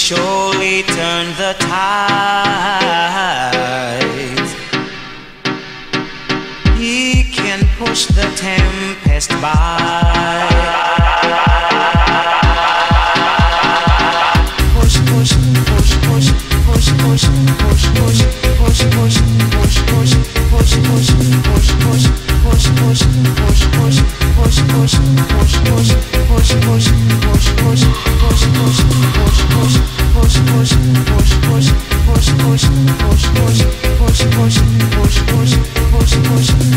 surely turn the tide. He can push the tempest by. Push, push, push, push, push, push, push, push, push, push.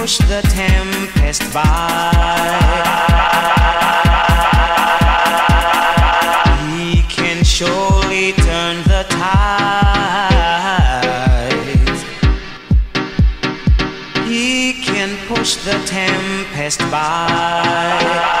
push the tempest by. He can surely turn the tides. He can push the tempest by.